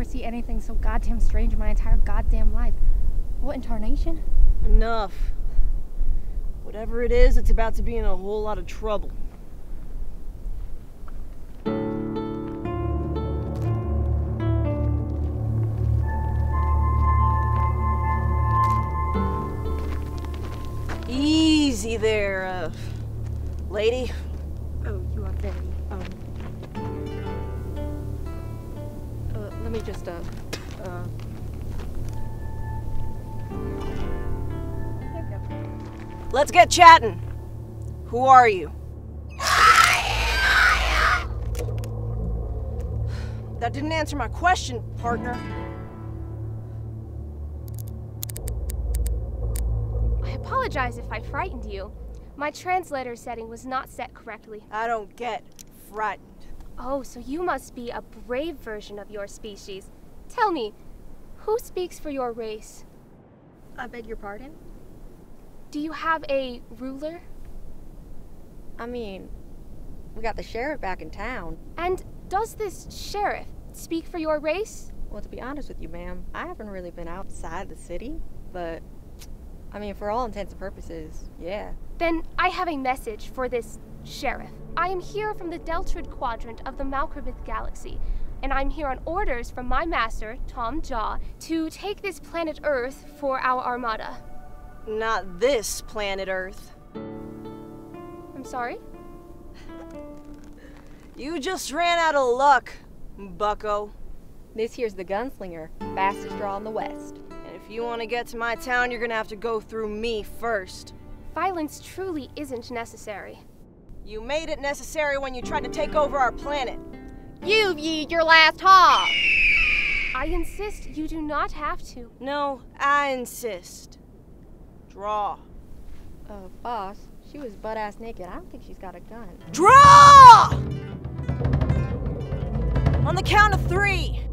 never see anything so goddamn strange in my entire goddamn life. What in tarnation? Enough. Whatever it is, it's about to be in a whole lot of trouble. Easy there, uh, lady. Oh, you are very, let me just, uh, uh... There we go. Let's get chatting. Who are you? That didn't answer my question, partner. I apologize if I frightened you. My translator setting was not set correctly. I don't get frightened. Oh, so you must be a brave version of your species. Tell me, who speaks for your race? I beg your pardon? Do you have a ruler? I mean, we got the sheriff back in town. And does this sheriff speak for your race? Well, to be honest with you, ma'am, I haven't really been outside the city, but I mean, for all intents and purposes, yeah. Then I have a message for this sheriff. I am here from the Deltrid quadrant of the Malkrabith galaxy, and I'm here on orders from my master, Tom Jaw, to take this planet Earth for our armada. Not this planet Earth. I'm sorry? You just ran out of luck, bucko. This here's the gunslinger, fastest draw in the West. And if you want to get to my town, you're gonna have to go through me first. Violence truly isn't necessary. You made it necessary when you tried to take over our planet. You've yeed your last hog! I insist you do not have to. No, I insist. Draw. Uh, boss, she was butt ass naked. I don't think she's got a gun. Draw! On the count of three. Three.